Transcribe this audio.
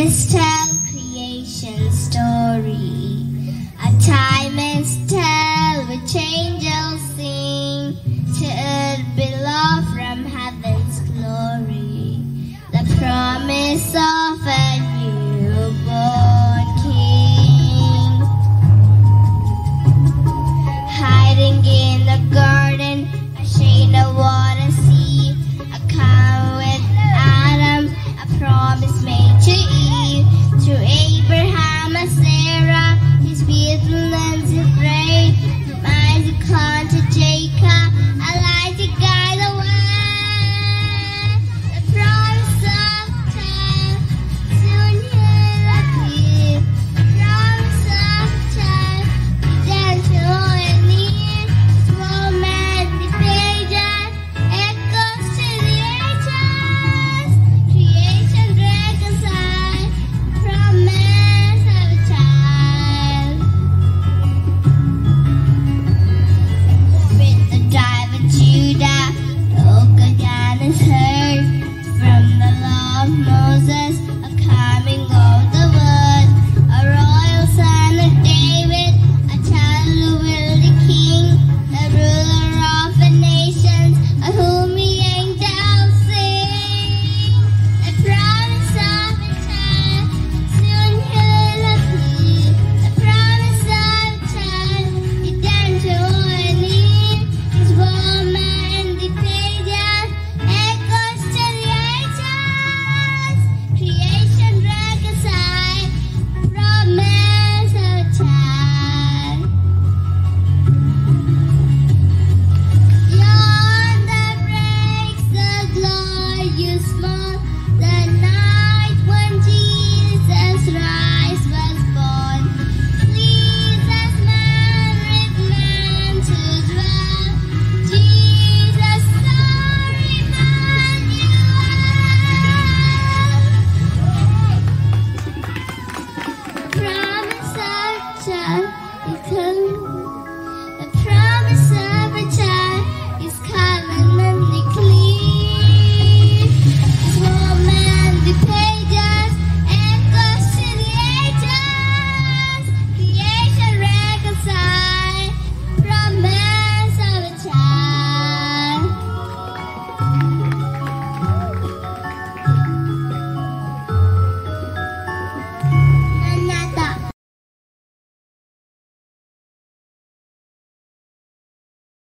Instead creation story, a time and tell which angels sing to earth below from heaven's glory. The promise of a newborn king, hiding in the garden, a shade of water.